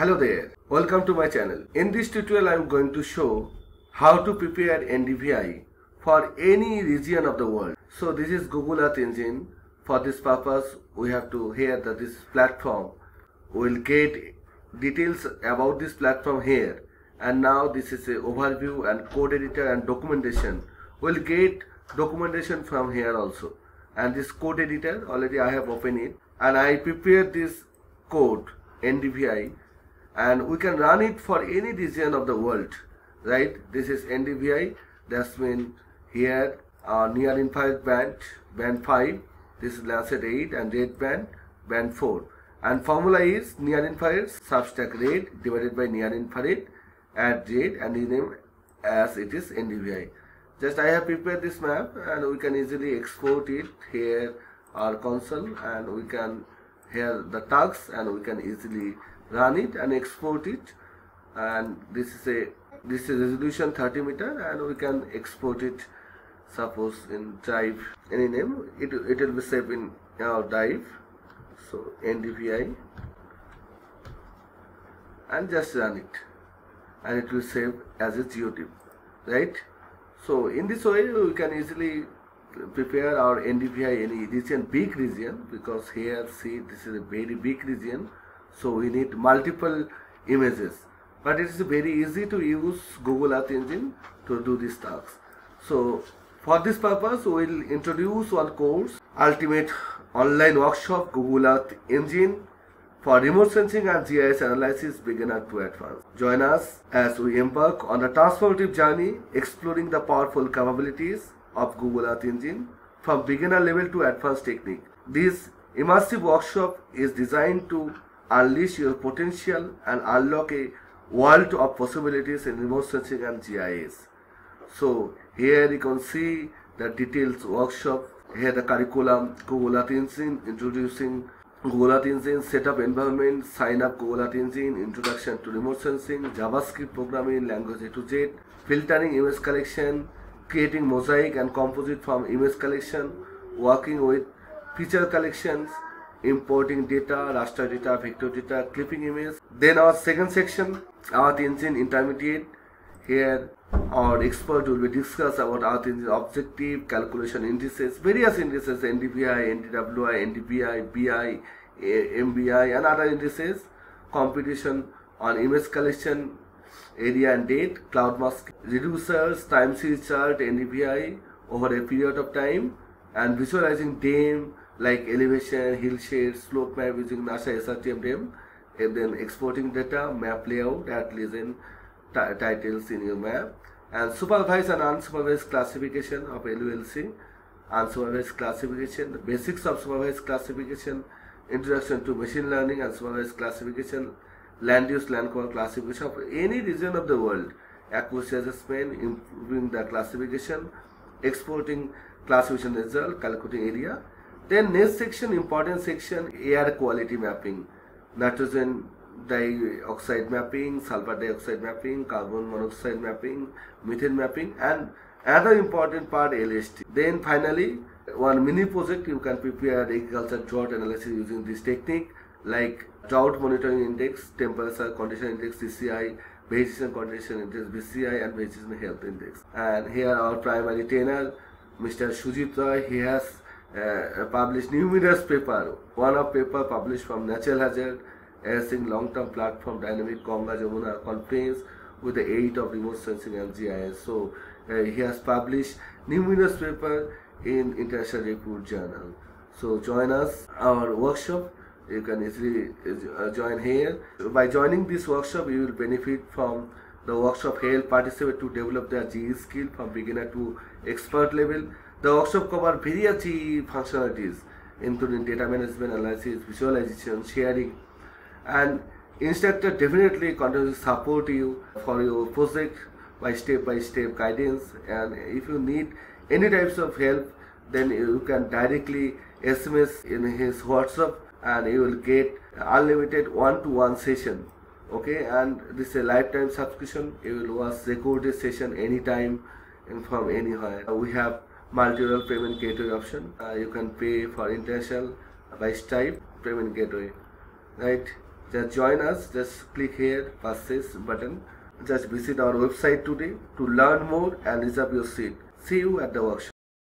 Hello there, welcome to my channel. In this tutorial I am going to show how to prepare NDVI for any region of the world. So this is Google Earth Engine. For this purpose we have to hear that this platform will get details about this platform here and now this is a overview and code editor and documentation. We'll get documentation from here also and this code editor already I have opened it and I prepared this code NDVI and we can run it for any region of the world right? This is NDVI that's mean here uh, near infrared band band 5 this is Landsat 8 and red band band 4 and formula is near infrared subtract red divided by near infrared add red and rename as it is NDVI just I have prepared this map and we can easily export it here our console and we can here the tags and we can easily run it and export it. And this is a this is resolution 30 meter and we can export it suppose in drive any name. It, it will be saved in our drive. So ndvi and just run it. And it will save as a GeoTIFF right? So in this way we can easily prepare our NDVI any region big region because here see this is a very big region so we need multiple images but it is very easy to use Google Earth Engine to do these tasks so for this purpose we will introduce one course ultimate online workshop Google Earth Engine for remote sensing and GIS analysis beginner to advanced. Join us as we embark on a transformative journey exploring the powerful capabilities of Google Earth Engine from beginner level to advanced technique. This immersive workshop is designed to unleash your potential and unlock a world of possibilities in remote sensing and GIS. So here you can see the details workshop, here the curriculum, Google Earth Engine introducing Google Earth Engine setup environment, sign up Google Earth Engine, introduction to remote sensing, JavaScript programming, language A to Z, filtering image collection, creating mosaic and composite from image collection, working with feature collections, importing data, raster data, vector data, clipping image. Then our second section, Earth Engine Intermediate. Here our expert will be discuss about Earth Engine objective, calculation indices, various indices, NDVI, NDWI, NDBI, BI, MBI and other indices, competition on image collection, area and date, cloud mask reducers, time series chart, NDVI over a period of time and visualizing DEM like elevation, hill shade, slope map using NASA SRTM DEM and then exporting data, map layout, at legend titles in your map and supervised and unsupervised classification of LULC, unsupervised classification, basics of supervised classification, introduction to machine learning and supervised classification, land use land cover classification of any region of the world, accuracy assessment, improving the classification, exporting classification result, calculating area. Then next section, important section, air quality mapping, nitrogen dioxide mapping, sulfur dioxide mapping, carbon monoxide mapping, methane mapping and another important part LST. Then finally one mini project you can prepare agriculture drought analysis using this technique like drought monitoring index, temperature condition index TCI, vegetation condition index VCI and vegetation health index. And here our primary trainer Mr. Sujit Roy, he has uh, published numerous paper. One of paper published from Natural Hazard assessing long-term planform dynamic Ganga Jamuna confluence with the aid of remote sensing and GIS. So uh, he has published numerous paper in International Report Journal. So join us our workshop. You can easily uh, join here. By joining this workshop, you will benefit from the workshop help participate to develop their GE skill from beginner to expert level. The workshop cover various functionalities including data management, analysis, visualization, sharing, and instructor definitely continues to support you for your project by step by step guidance. And if you need any types of help then you can directly sms in his whatsapp and you will get unlimited one-to-one session. Okay? And this is a lifetime subscription. You will watch recorded session anytime and from anywhere. We have multi-level payment gateway option. Uh, you can pay for international by stripe payment gateway right? Just join us. Just click here purchase button. Just visit our website today to learn more and reserve your seat. See you at the workshop